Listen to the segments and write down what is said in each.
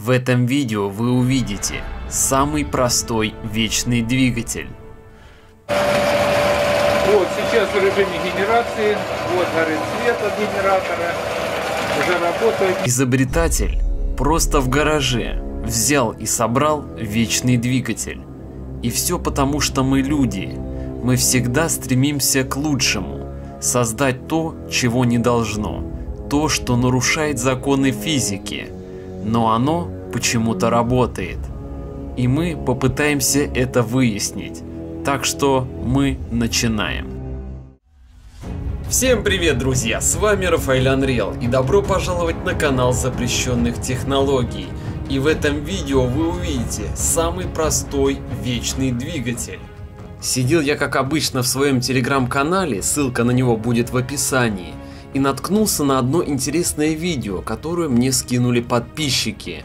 В этом видео вы увидите самый простой вечный двигатель. Вот сейчас в режиме генерации, вот горит свет от генератора, уже работает. Изобретатель просто в гараже взял и собрал вечный двигатель. И все потому, что мы люди. Мы всегда стремимся к лучшему. Создать то, чего не должно. То, что нарушает законы физики. Но оно почему-то работает. И мы попытаемся это выяснить. Так что мы начинаем. Всем привет, друзья! С вами Рафаэль Анриэл и добро пожаловать на канал запрещенных технологий. И в этом видео вы увидите самый простой вечный двигатель. Сидел я как обычно в своем телеграм-канале, ссылка на него будет в описании, и наткнулся на одно интересное видео, которое мне скинули подписчики.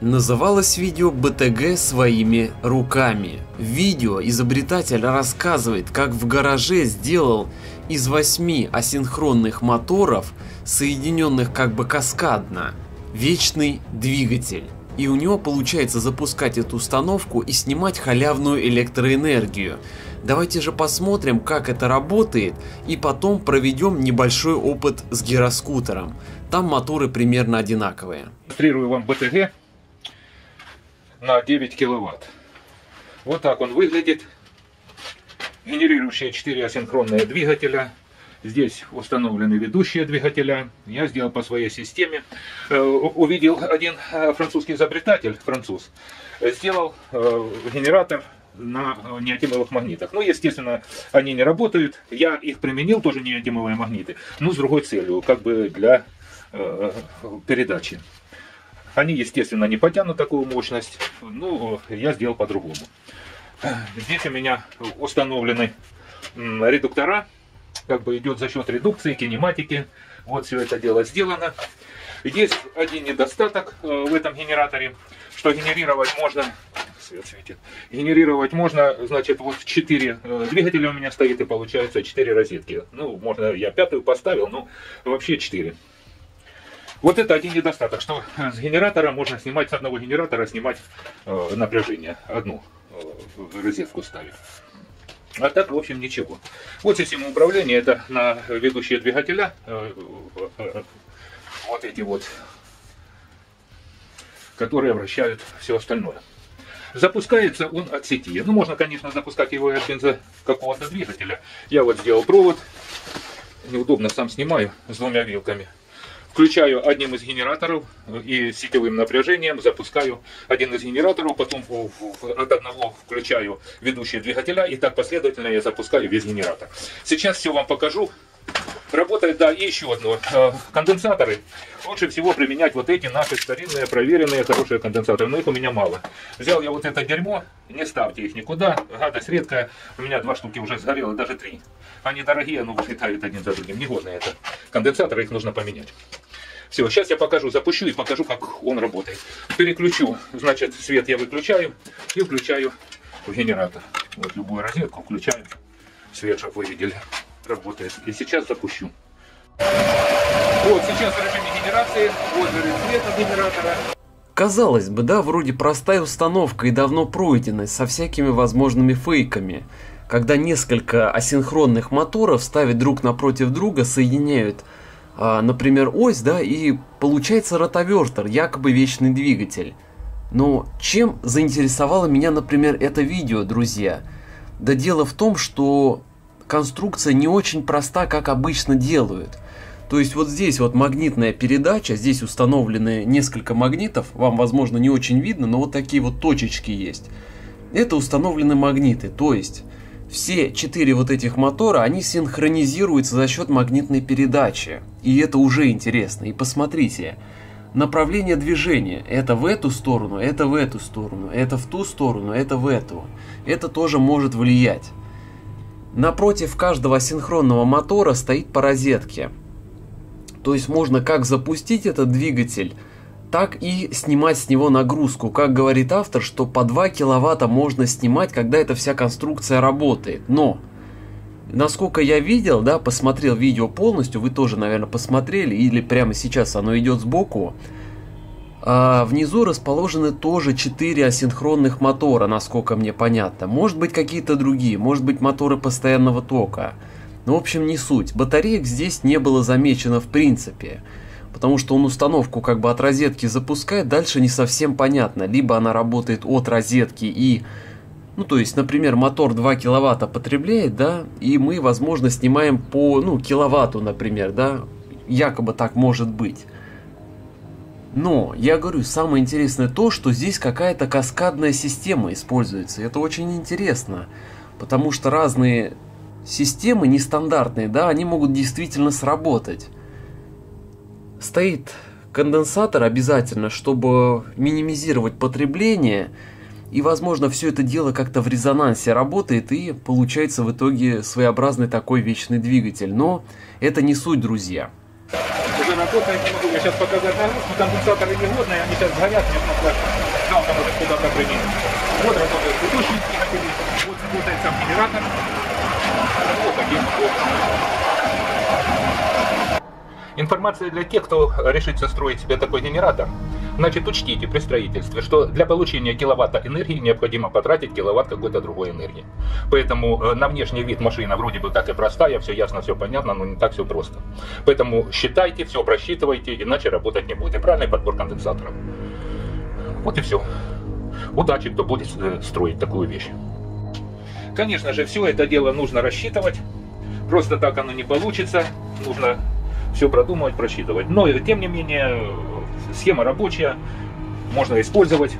Называлось видео БТГ своими руками. В видео изобретатель рассказывает, как в гараже сделал из восьми асинхронных моторов, соединенных как бы каскадно, вечный двигатель. И у него получается запускать эту установку и снимать халявную электроэнергию. Давайте же посмотрим, как это работает, и потом проведем небольшой опыт с гироскутером. Там моторы примерно одинаковые. Демонстрирую вам БТГ на 9 киловатт. Вот так он выглядит. Генерирующие 4 асинхронные двигателя. Здесь установлены ведущие двигателя. Я сделал по своей системе. Э, увидел один э, французский изобретатель, француз, сделал э, генератор на неодимовых магнитах. Ну, естественно, они не работают. Я их применил, тоже неодимовые магниты, но с другой целью, как бы для э, передачи. Они, естественно, не потянут такую мощность. Ну, я сделал по-другому. Здесь у меня установлены редуктора как бы идет за счет редукции, кинематики. Вот все это дело сделано. Есть один недостаток э, в этом генераторе, что генерировать можно, свет светит, генерировать можно, значит, вот 4 э, двигателя у меня стоит и получается 4 розетки. Ну, можно, я пятую поставил, но вообще 4. Вот это один недостаток, что с генератора можно снимать, с одного генератора снимать э, напряжение, одну э, розетку ставить. А так, в общем, ничего. Вот система управления, это на ведущие двигателя, э, э, вот эти вот, которые вращают все остальное. Запускается он от сети. Ну, можно, конечно, запускать его от бензо какого-то двигателя. Я вот сделал провод, неудобно сам снимаю с двумя вилками. Включаю одним из генераторов и сетевым напряжением запускаю один из генераторов, потом от одного включаю ведущие двигателя и так последовательно я запускаю весь генератор. Сейчас все вам покажу. Работает, да, и еще одно. Э, конденсаторы. Лучше всего применять вот эти наши старинные, проверенные, хорошие конденсаторы. Но их у меня мало. Взял я вот это дерьмо, не ставьте их никуда. Гадость редкая. У меня два штуки уже сгорело, даже три. Они дорогие, но вылетают один за другим. Негодные это. Конденсаторы их нужно поменять. Все, сейчас я покажу, запущу и покажу, как он работает. Переключу, значит, свет я выключаю и включаю в генератор. Вот любую розетку включаю, свет, чтобы вы видели, работает. И сейчас запущу. Вот, сейчас в режиме генерации, вот горит свет от генератора. Казалось бы, да, вроде простая установка и давно пройденная, со всякими возможными фейками. Когда несколько асинхронных моторов ставят друг напротив друга, соединяют а, например, ось, да, и получается ротовертер, якобы вечный двигатель. Но чем заинтересовало меня, например, это видео, друзья? Да дело в том, что конструкция не очень проста, как обычно делают. То есть вот здесь вот магнитная передача, здесь установлены несколько магнитов, вам возможно не очень видно, но вот такие вот точечки есть. Это установлены магниты, то есть все четыре вот этих мотора, они синхронизируются за счет магнитной передачи. И это уже интересно. И посмотрите, направление движения, это в эту сторону, это в эту сторону, это в ту сторону, это в эту. Это тоже может влиять. Напротив каждого синхронного мотора стоит по розетке. То есть можно как запустить этот двигатель, так и снимать с него нагрузку. Как говорит автор, что по 2 киловатта можно снимать, когда эта вся конструкция работает. Но, насколько я видел, да, посмотрел видео полностью, вы тоже, наверное, посмотрели, или прямо сейчас оно идет сбоку, А внизу расположены тоже 4 асинхронных мотора, насколько мне понятно. Может быть какие-то другие, может быть моторы постоянного тока. Но в общем не суть. Батареек здесь не было замечено в принципе. Потому что он установку как бы от розетки запускает, дальше не совсем понятно. Либо она работает от розетки и... Ну, то есть, например, мотор 2 киловатта потребляет, да, и мы, возможно, снимаем по, ну, киловатту, например, да, якобы так может быть. Но, я говорю, самое интересное то, что здесь какая-то каскадная система используется. Это очень интересно, потому что разные системы нестандартные, да, они могут действительно сработать. Стоит конденсатор обязательно, чтобы минимизировать потребление, и, возможно, все это дело как-то в резонансе работает, и получается в итоге своеобразный такой вечный двигатель. Но это не суть, друзья уже работает, не могу я сейчас показать нагрузку, конденсаторы негодные, они сейчас горят, мне нужно жалко может куда-то применить. Вот работает двигатель, вот работает сам генератор, вот таким вот. Информация для тех, кто решится строить себе такой генератор. Значит, учтите при строительстве, что для получения киловатта энергии необходимо потратить киловатт какой-то другой энергии. Поэтому э, на внешний вид машина вроде бы как и простая, все ясно, все понятно, но не так все просто. Поэтому считайте, все просчитывайте, иначе работать не будет. И правильный подбор конденсаторов. Вот и все. Удачи, кто будет э, строить такую вещь. Конечно же, все это дело нужно рассчитывать. Просто так оно не получится. Нужно все продумывать, просчитывать. Но, тем не менее, схема рабочая, можно использовать.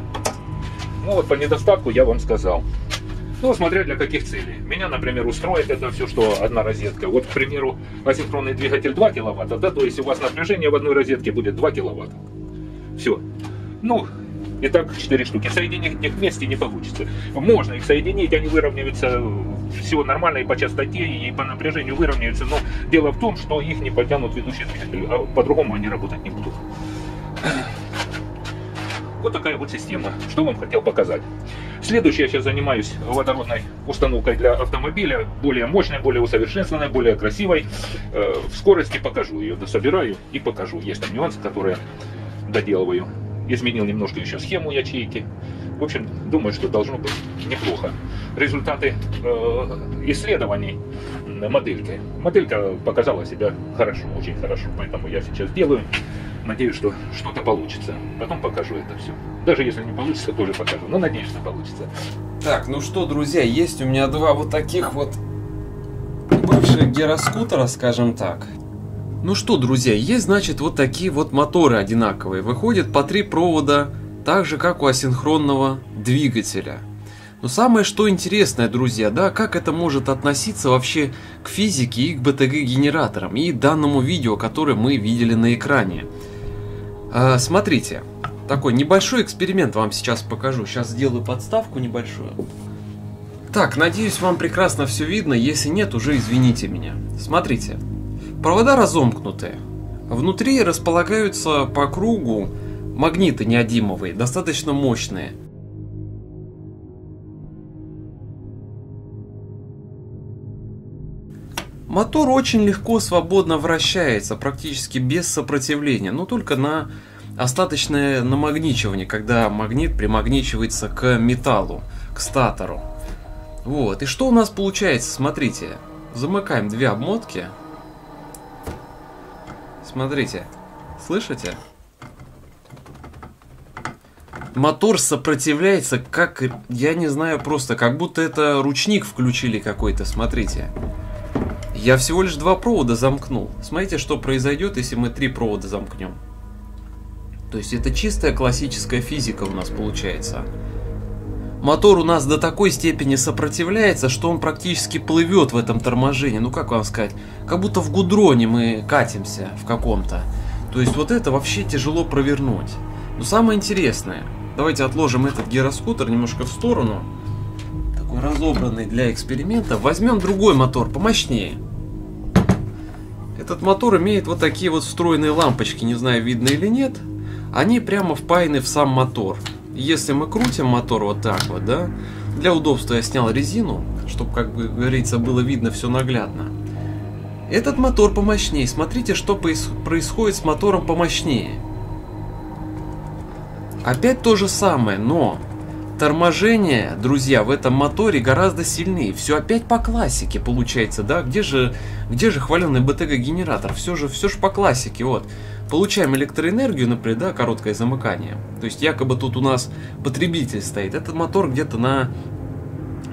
Ну вот по недостатку я вам сказал. Ну, смотря для каких целей. Меня, например, устроит это все, что одна розетка. Вот, к примеру, асинхронный двигатель 2 киловатта, да, то есть у вас напряжение в одной розетке будет 2 киловатта. Все. Ну, и так 4 штуки. Соединить их вместе не получится. Можно их соединить, они выровняются, все нормально и по частоте, и по напряжению выровняются. Но дело в том, что их не потянут ведущие двигатели, а по-другому они работать не будут. Вот такая вот система. Что вам хотел показать. Следующее, я сейчас занимаюсь водородной установкой для автомобиля. Более мощной, более усовершенствованной, более красивой. Э, в скорости покажу ее, дособираю и покажу. Есть там нюансы, которые доделываю изменил немножко еще схему ячейки. В общем, думаю, что должно быть неплохо. Результаты э, исследований моделькой. Моделька показала себя хорошо, очень хорошо, поэтому я сейчас делаю. Надеюсь, что что-то получится. Потом покажу это все. Даже если не получится, тоже покажу. Но надеюсь, что получится. Так, ну что, друзья, есть у меня два вот таких вот бывших гироскутера, скажем так. Ну что, друзья, есть, значит, вот такие вот моторы одинаковые. Выходят по три провода, так же, как у асинхронного двигателя. Но самое что интересное, друзья, да, как это может относиться вообще к физике и к БТГ-генераторам, и данному видео, которое мы видели на экране. А, смотрите, такой небольшой эксперимент вам сейчас покажу. Сейчас сделаю подставку небольшую. Так, надеюсь, вам прекрасно все видно. Если нет, уже извините меня. Смотрите. Провода разомкнуты. Внутри располагаются по кругу магниты неодимовые, достаточно мощные. Мотор очень легко, свободно вращается, практически без сопротивления, но только на остаточное намагничивание, когда магнит примагничивается к металлу, к статору. Вот, и что у нас получается, смотрите, замыкаем две обмотки, Смотрите. Слышите? Мотор сопротивляется, как, я не знаю, просто как будто это ручник включили какой-то, смотрите. Я всего лишь два провода замкнул. Смотрите, что произойдет, если мы три провода замкнем. То есть это чистая классическая физика у нас получается. Мотор у нас до такой степени сопротивляется, что он практически плывет в этом торможении. Ну как вам сказать, как будто в гудроне мы катимся в каком-то. То есть вот это вообще тяжело провернуть. Но самое интересное, давайте отложим этот гироскутер немножко в сторону. Такой разобранный для эксперимента. Возьмем другой мотор, помощнее. Этот мотор имеет вот такие вот встроенные лампочки, не знаю видно или нет. Они прямо впаяны в сам мотор. Если мы крутим мотор вот так вот, да, для удобства я снял резину, чтобы, как бы говорится, было видно все наглядно. Этот мотор помощнее. Смотрите, что происходит с мотором помощнее. Опять то же самое, но торможение, друзья, в этом моторе гораздо сильнее. Все опять по классике получается, да? Где же, где же хваленый БТГ генератор? Все же, все же по классике, вот. Получаем электроэнергию, например, да, короткое замыкание. То есть якобы тут у нас потребитель стоит. Этот мотор где-то на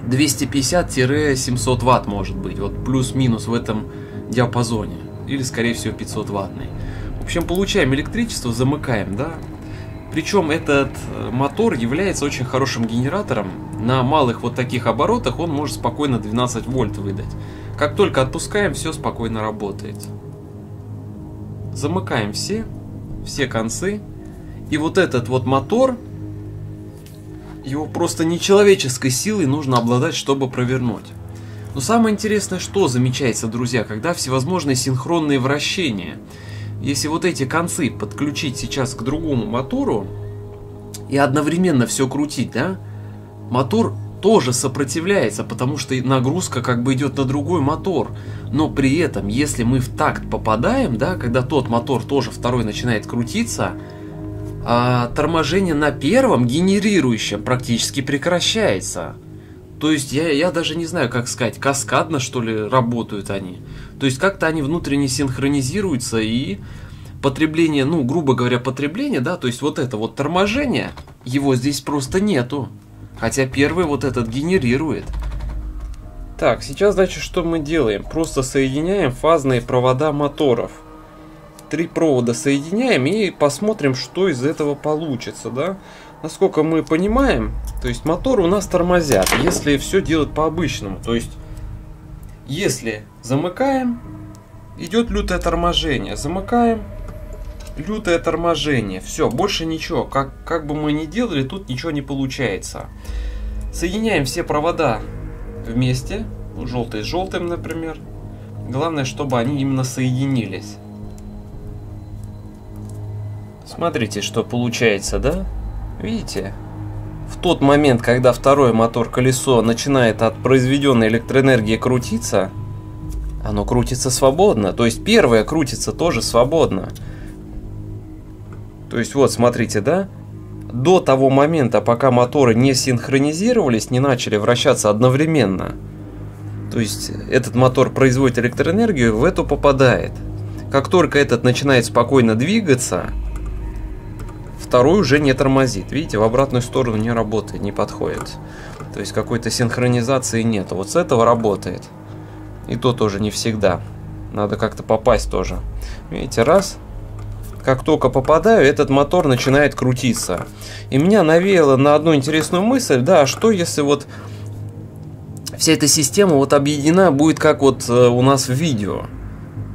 250-700 ватт может быть. Вот плюс-минус в этом диапазоне. Или скорее всего 500 ваттный. В общем, получаем электричество, замыкаем, да? Причем этот э, мотор является очень хорошим генератором. На малых вот таких оборотах он может спокойно 12 вольт выдать. Как только отпускаем, все спокойно работает. Замыкаем все, все концы. И вот этот вот мотор, его просто нечеловеческой силой нужно обладать, чтобы провернуть. Но самое интересное, что замечается, друзья, когда всевозможные синхронные вращения – если вот эти концы подключить сейчас к другому мотору и одновременно все крутить, да, мотор тоже сопротивляется, потому что нагрузка как бы идет на другой мотор. Но при этом, если мы в такт попадаем, да, когда тот мотор тоже второй начинает крутиться, а торможение на первом генерирующем практически прекращается. То есть я, я даже не знаю, как сказать, каскадно что ли работают они. То есть как-то они внутренне синхронизируются и потребление, ну, грубо говоря, потребление, да, то есть вот это вот торможение, его здесь просто нету. Хотя первый вот этот генерирует. Так, сейчас, значит, что мы делаем? Просто соединяем фазные провода моторов. Три провода соединяем и посмотрим, что из этого получится, да? Насколько мы понимаем, то есть моторы у нас тормозят, если все делать по-обычному. То есть, если замыкаем, идет лютое торможение. Замыкаем, лютое торможение. Все, больше ничего. Как, как бы мы ни делали, тут ничего не получается. Соединяем все провода вместе. Желтый с желтым, например. Главное, чтобы они именно соединились. Смотрите, что получается, да? Видите? В тот момент, когда второй мотор-колесо начинает от произведенной электроэнергии крутиться, оно крутится свободно. То есть первое крутится тоже свободно. То есть вот, смотрите, да? До того момента, пока моторы не синхронизировались, не начали вращаться одновременно. То есть этот мотор производит электроэнергию, в эту попадает. Как только этот начинает спокойно двигаться, второй уже не тормозит. Видите, в обратную сторону не работает, не подходит. То есть какой-то синхронизации нет. Вот с этого работает. И то тоже не всегда. Надо как-то попасть тоже. Видите, раз. Как только попадаю, этот мотор начинает крутиться. И меня навеяло на одну интересную мысль, да, что если вот вся эта система вот объединена будет как вот э, у нас в видео,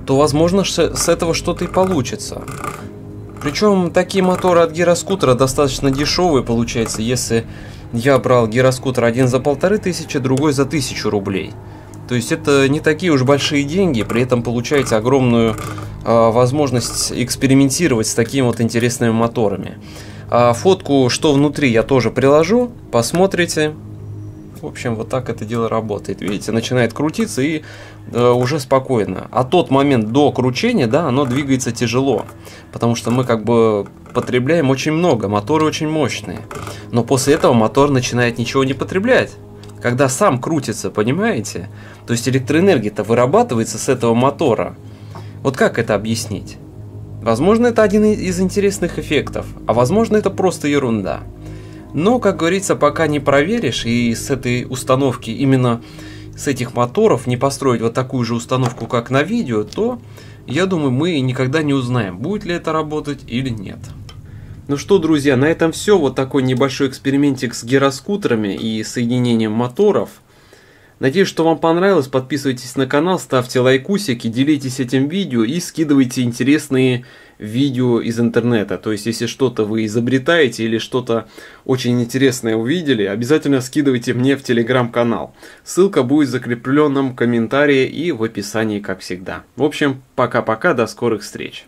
то возможно с этого что-то и получится. Причем такие моторы от гироскутера достаточно дешевые получается, если я брал гироскутер один за полторы тысячи, другой за тысячу рублей. То есть это не такие уж большие деньги, при этом получаете огромную э, возможность экспериментировать с такими вот интересными моторами. А фотку, что внутри, я тоже приложу, посмотрите. В общем, вот так это дело работает. Видите, начинает крутиться и э, уже спокойно. А тот момент до кручения, да, оно двигается тяжело. Потому что мы как бы потребляем очень много, моторы очень мощные. Но после этого мотор начинает ничего не потреблять. Когда сам крутится, понимаете? То есть электроэнергия-то вырабатывается с этого мотора. Вот как это объяснить? Возможно, это один из интересных эффектов, а возможно, это просто ерунда. Но, как говорится, пока не проверишь и с этой установки, именно с этих моторов не построить вот такую же установку, как на видео, то, я думаю, мы никогда не узнаем, будет ли это работать или нет. Ну что, друзья, на этом все. Вот такой небольшой экспериментик с гироскутерами и соединением моторов. Надеюсь, что вам понравилось. Подписывайтесь на канал, ставьте лайкусики, делитесь этим видео и скидывайте интересные видео из интернета. То есть, если что-то вы изобретаете или что-то очень интересное увидели, обязательно скидывайте мне в телеграм-канал. Ссылка будет в закрепленном комментарии и в описании, как всегда. В общем, пока-пока, до скорых встреч.